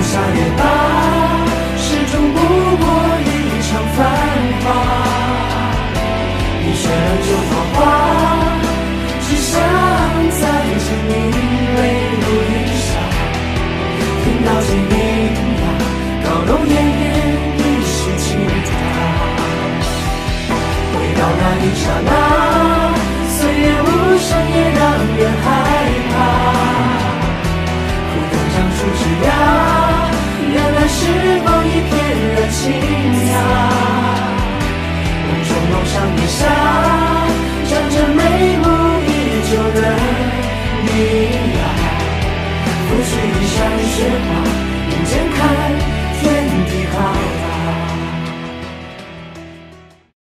放下也罢，始终不过一场繁华。你学了就走吧，只想再见你，泪如雨下。听到剑里呀，高楼烟雨，一袭吉他。回到那一刹那。是某一片热情呀。梦中楼上月下，站着眉目依旧的你呀。拂去一山雪花。